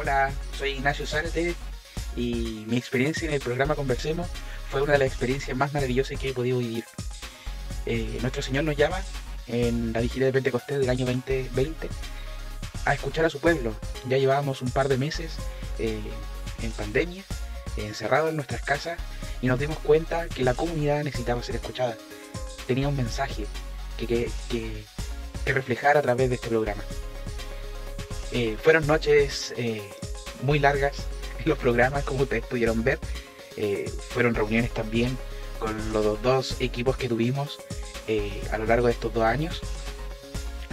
Hola, soy Ignacio Zárate y mi experiencia en el programa Conversemos fue una de las experiencias más maravillosas que he podido vivir. Eh, nuestro Señor nos llama en la vigilia de Pentecostés del año 2020 a escuchar a su pueblo. Ya llevábamos un par de meses eh, en pandemia, encerrados en nuestras casas y nos dimos cuenta que la comunidad necesitaba ser escuchada. Tenía un mensaje que, que, reflejar a través de este programa. Eh, fueron noches eh, muy largas los programas, como ustedes pudieron ver. Eh, fueron reuniones también con los dos equipos que tuvimos a lo largo de estos dos años.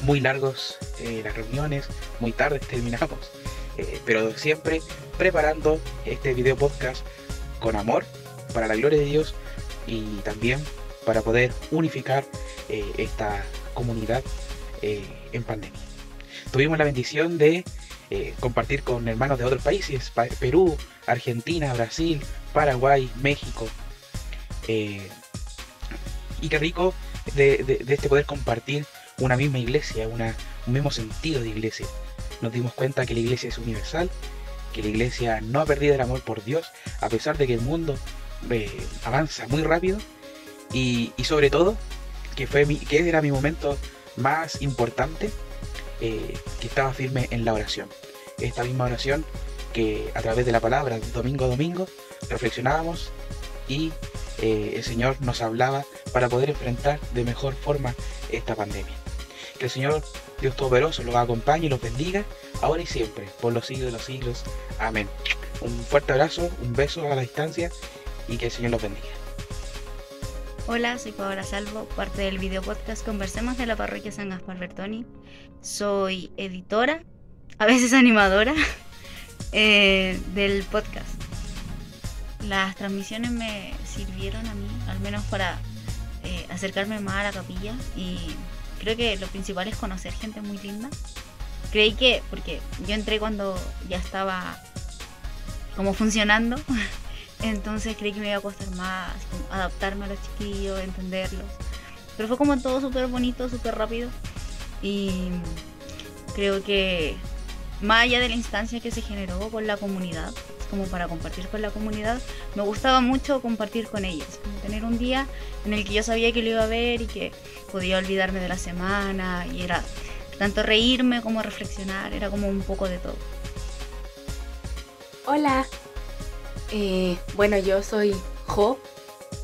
Muy largos las reuniones, muy tarde terminamos, pero siempre preparando este video podcast con amor para la gloria de Dios y también para poder unificar esta comunidad en pandemia tuvimos la bendición de eh, compartir con hermanos de otros países, Perú, Argentina, Brasil, Paraguay, México. Eh, y qué rico de, este poder compartir una misma iglesia, una, un mismo sentido de iglesia. Nos dimos cuenta que la iglesia es universal, que la iglesia no ha perdido el amor por Dios, a pesar de que el mundo eh, avanza muy rápido. Y, sobre todo, que, fue mi, que era mi momento más importante, eh, que estaba firme en la oración. Esta misma oración que a través de la palabra, domingo a domingo, reflexionábamos y eh, el Señor nos hablaba para poder enfrentar de mejor forma esta pandemia. Que el Señor Dios Todopoderoso los acompañe y los bendiga ahora y siempre, por los siglos de los siglos. Amén. Un fuerte abrazo, un beso a la distancia y que el Señor los bendiga. Hola, soy Paola Salvo, parte del video podcast Conversemos de la parroquia San Gaspar Bertoni. Soy editora, a veces animadora, eh, del podcast. Las transmisiones me sirvieron a mí, al menos para eh, acercarme más a la capilla y creo que lo principal es conocer gente muy linda. Creí que, porque yo entré cuando ya estaba como funcionando Entonces creí que me iba a costar más adaptarme a los chiquillos, entenderlos. Pero fue como todo súper bonito, súper rápido. Y creo que más allá de la instancia que se generó con la comunidad, como para compartir con la comunidad, me gustaba mucho compartir con ellos. Como tener un día en el que yo sabía que lo iba a ver y que podía olvidarme de la semana. Y era tanto reírme como reflexionar, era como un poco de todo. Hola, eh, bueno, yo soy Jo,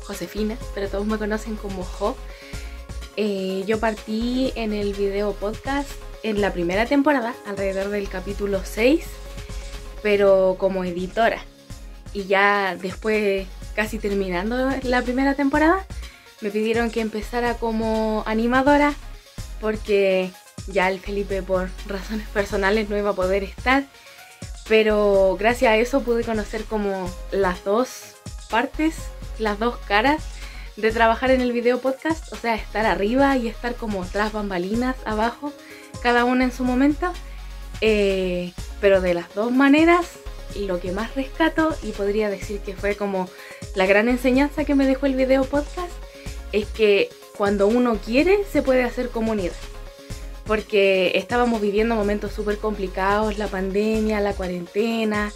Josefina, pero todos me conocen como Jo. Eh, yo partí en el video podcast en la primera temporada, alrededor del capítulo 6, pero como editora. Y ya después, casi terminando la primera temporada, me pidieron que empezara como animadora porque ya el Felipe por razones personales no iba a poder estar pero gracias a eso pude conocer como las dos partes, las dos caras de trabajar en el video podcast, o sea, estar arriba y estar como tras bambalinas abajo, cada una en su momento. Eh, pero de las dos maneras, lo que más rescato y podría decir que fue como la gran enseñanza que me dejó el video podcast es que cuando uno quiere se puede hacer comunidad porque estábamos viviendo momentos súper complicados, la pandemia, la cuarentena,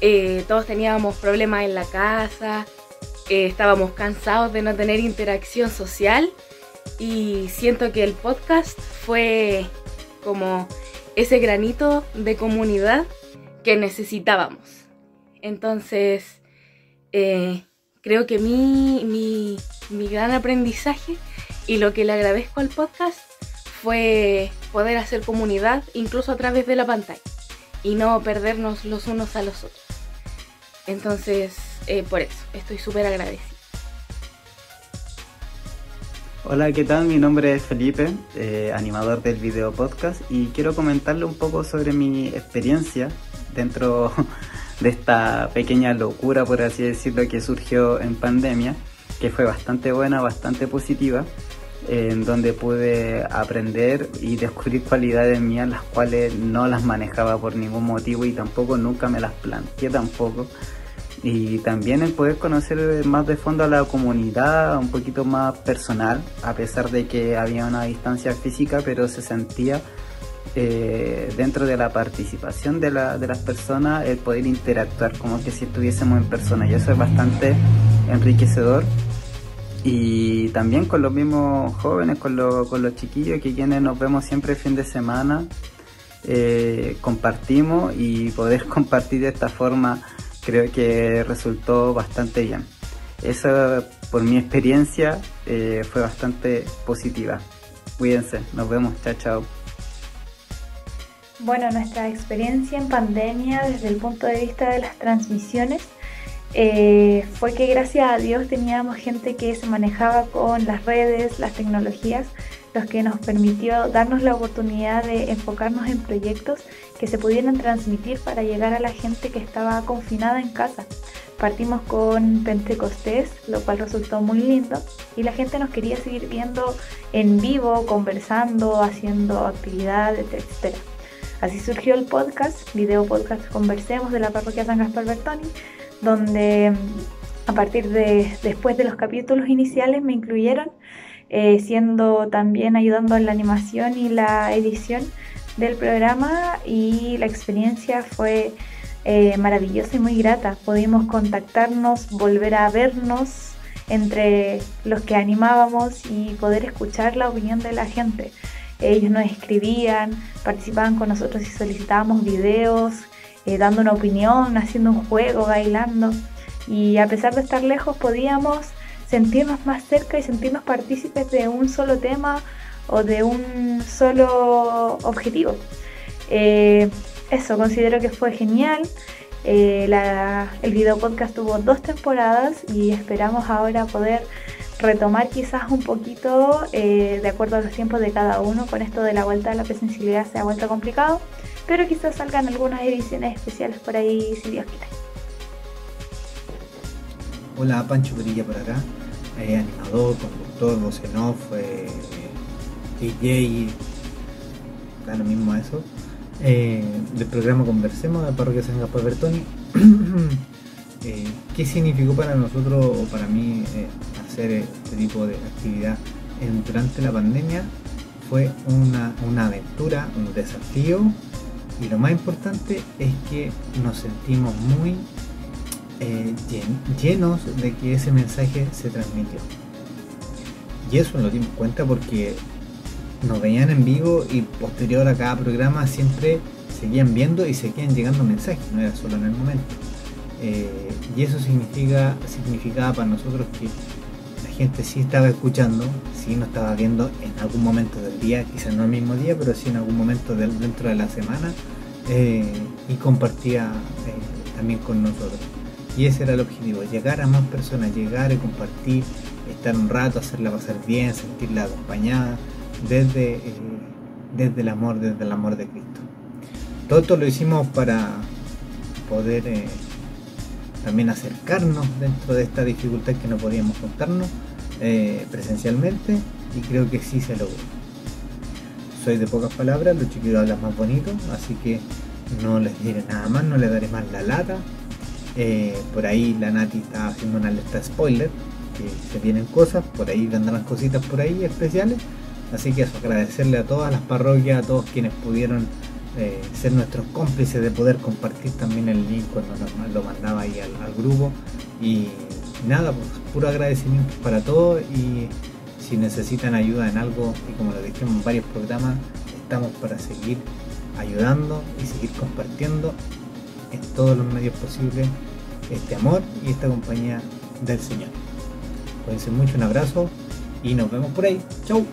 eh, todos teníamos problemas en la casa, eh, estábamos cansados de no tener interacción social y siento que el podcast fue como ese granito de comunidad que necesitábamos. Entonces, eh, creo que mi, mi gran aprendizaje y lo que le agradezco al podcast fue poder hacer comunidad incluso a través de la pantalla y no perdernos los unos a los otros. Entonces, eh, por eso, estoy súper agradecida. Hola, ¿qué tal? Mi nombre es Felipe, eh, animador del video podcast, y quiero comentarle un poco sobre mi experiencia dentro de esta pequeña locura, por así decirlo, que surgió en pandemia, que fue bastante buena, bastante positiva en donde pude aprender y descubrir cualidades mías las cuales no las manejaba por ningún motivo y tampoco nunca me las planteé tampoco. Y también el poder conocer más de fondo a la comunidad, un poquito más personal, a pesar de que había una distancia física, pero se sentía eh, dentro de la participación de, la, de las personas el poder interactuar como que si estuviésemos en persona y eso es bastante enriquecedor y también con los mismos jóvenes, con, con los chiquillos que quienes nos vemos siempre el fin de semana, eh, compartimos y poder compartir de esta forma creo que resultó bastante bien. Eso por mi experiencia eh, fue bastante positiva. Cuídense, nos vemos, chao chao. Bueno, nuestra experiencia en pandemia desde el punto de vista de las transmisiones eh, fue que gracias a Dios teníamos gente que se manejaba con las redes, las tecnologías, los que nos permitió darnos la oportunidad de enfocarnos en proyectos que se pudieran transmitir para llegar a la gente que estaba confinada en casa. Partimos con Pentecostés, lo cual resultó muy lindo y la gente nos quería seguir viendo en vivo, conversando, haciendo actividades, etc. Así surgió el podcast, video podcast Conversemos de la parroquia San Gaspar Bertoni, donde a partir de después de los capítulos iniciales me incluyeron, eh, siendo también ayudando en la animación y la edición del programa y la experiencia fue eh, maravillosa y muy grata. Pudimos contactarnos, volver a vernos entre los que animábamos y poder escuchar la opinión de la gente. Ellos nos escribían, participaban con nosotros y solicitábamos videos, eh, dando una opinión, haciendo un juego, bailando. Y a pesar de estar lejos podíamos sentirnos más cerca y sentirnos partícipes de un solo tema o de un solo objetivo. Eh, eso, considero que fue genial. Eh, el video podcast tuvo dos temporadas y esperamos ahora poder retomar quizás un poquito de acuerdo a los tiempos de cada uno. Con esto de la vuelta a la presencialidad se ha vuelto complicado, pero quizás salgan algunas ediciones especiales por ahí si Dios quiere. Hola, Pancho Perilla por acá, eh, animador, conductor, voz en off, eh, DJ, da lo mismo eso. del programa Conversemos de Parroquia San Gaspar Bertoni. ¿Qué significó para nosotros o para mí hacer este tipo de actividad durante la pandemia fue una, aventura, un desafío y lo más importante es que nos sentimos muy eh, llenos de que ese mensaje se transmitió. Y eso nos dimos cuenta porque nos veían en vivo y posterior a cada programa siempre seguían viendo y seguían llegando mensajes, no era solo en el momento. Eh, y eso significa, significaba para nosotros que gente sí estaba escuchando, sí nos estaba viendo en algún momento del día, quizás no el mismo día, pero sí en algún momento dentro de la semana eh, y compartía eh, también con nosotros. Y ese era el objetivo, llegar a más personas, llegar y compartir, estar un rato, hacerla pasar bien, sentirla acompañada desde, eh, desde el amor, desde el amor de Cristo. Todo esto lo hicimos para poder también acercarnos dentro de esta dificultad que no podíamos contarnos eh, presencialmente y creo que sí se logró. Soy de pocas palabras, los chiquillos hablan más bonito, así que no les diré nada más, no les daré más la lata. Eh, por ahí la Nati está haciendo una alerta spoiler, que se vienen cosas, por ahí vendrán cositas por ahí especiales. Así que agradecerle a todas las parroquias, a todos quienes pudieron eh, ser nuestros cómplices de poder compartir también el link cuando nos lo mandaba ahí al, grupo. Y nada, pues puro agradecimiento para todos y si necesitan ayuda en algo, y como lo dijimos en varios programas, estamos para seguir ayudando y seguir compartiendo en todos los medios posibles este amor y esta compañía del Señor. Cuídense mucho, un abrazo y nos vemos por ahí. Chau.